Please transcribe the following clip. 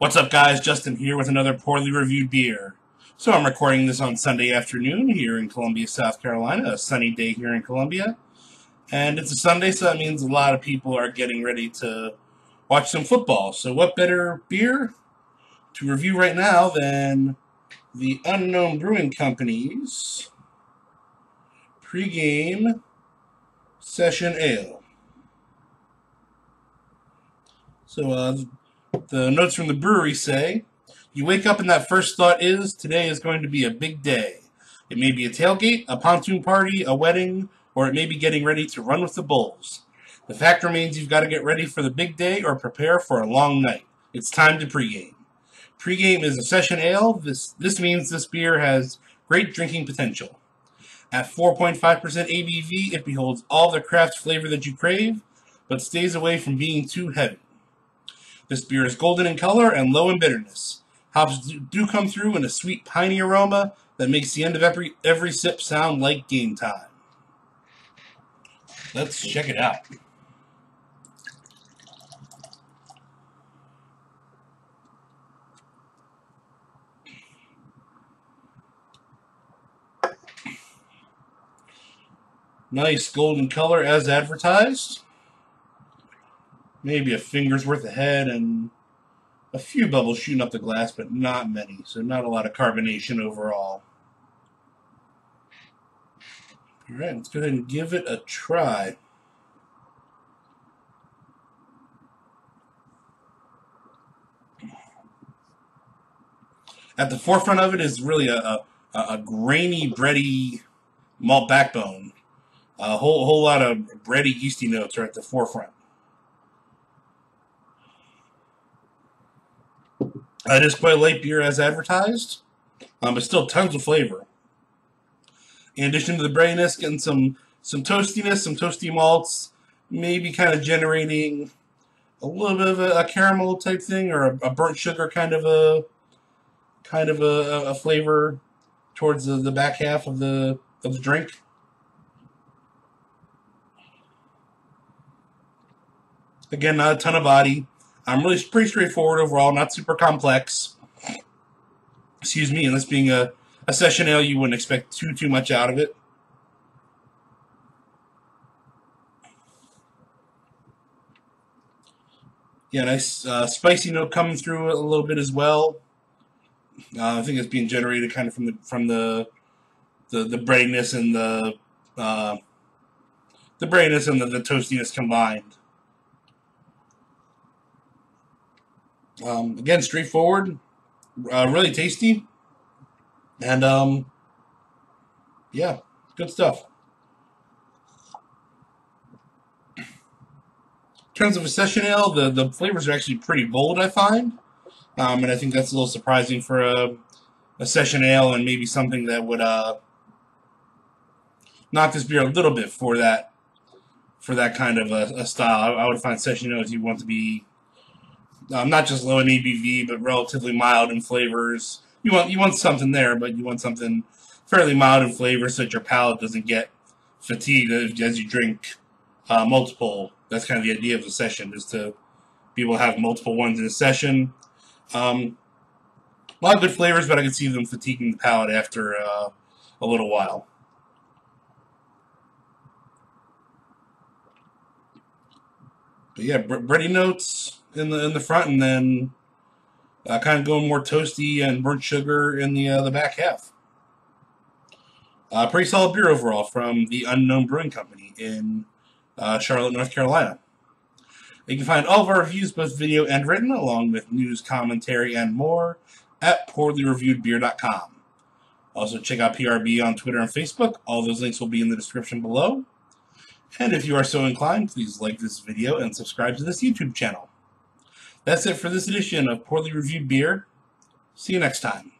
What's up, guys? Justin here with another pourly reviewed beer. So I'm recording this on Sunday afternoon here in Columbia, South Carolina, a sunny day here in Columbia. And it's a Sunday, so that means a lot of people are getting ready to watch some football. So what better beer to review right now than the Unknown Brewing Company's pregame session ale. So uh, the notes from the brewery say, you wake up and that first thought is, today is going to be a big day. It may be a tailgate, a pontoon party, a wedding, or it may be getting ready to run with the bulls. The fact remains you've got to get ready for the big day or prepare for a long night. It's time to pregame. Pregame is a session ale. This, this means this beer has great drinking potential. At 4.5% ABV, it beholds all the craft flavor that you crave, but stays away from being too heavy. This beer is golden in color and low in bitterness. Hops do come through in a sweet piney aroma that makes the end of every every sip sound like game time. Let's check it out. Nice golden color as advertised maybe a finger's worth ahead and a few bubbles shooting up the glass, but not many. So not a lot of carbonation overall. All right, let's go ahead and give it a try. At the forefront of it is really a, a, a grainy, bready malt backbone. A whole, whole lot of bready, yeasty notes are at the forefront. Is quite a light beer as advertised, um, but still tons of flavor. In addition to the breadiness, getting some some toastiness, some toasty malts, maybe kind of generating a little bit of a, a caramel type thing or a, a, burnt sugar kind of a kind of a, a flavor towards the, the back half of the of the drink. Again, not a ton of body. I'm really pretty straightforward overall, not super complex. Excuse me, and this being a, a session ale, you wouldn't expect too too much out of it. Yeah, nice uh, spicy note coming through a little bit as well. Uh, I think it's being generated kind of from the from the the, the breadiness and the uh, the breadiness and the, the toastiness combined. Um, again, straightforward, uh, really tasty, and um, yeah, good stuff. In terms of a session ale, the, the flavors are actually pretty bold, I find. Um, and I think that's a little surprising for a, a session ale and maybe something that would uh, knock this beer a little bit for that for that kind of a, a style. I, I, would find session ales you want to be um, not just low in ABV, but relatively mild in flavors. You want you want something there, but you want something fairly mild in flavor so that your palate doesn't get fatigued as you drink uh, multiple. That's kind of the idea of the session, is to be able to have multiple ones in a session. Um, a lot of good flavors, but I can see them fatiguing the palate after uh, a little while. But yeah, bready notes in the in the front, and then uh, kind of going more toasty and burnt sugar in the uh, the back half. Uh, pretty solid beer overall from the Unknown Brewing Company in uh, Charlotte, North Carolina. You can find all of our reviews, both video and written, along with news, commentary, and more at pourlyreviewedbeer.com. Also, check out PRB on Twitter and Facebook. All those links will be in the description below. And if you are so inclined, please like this video and subscribe to this YouTube channel. That's it for this edition of Pourly Reviewed Beer. See you next time.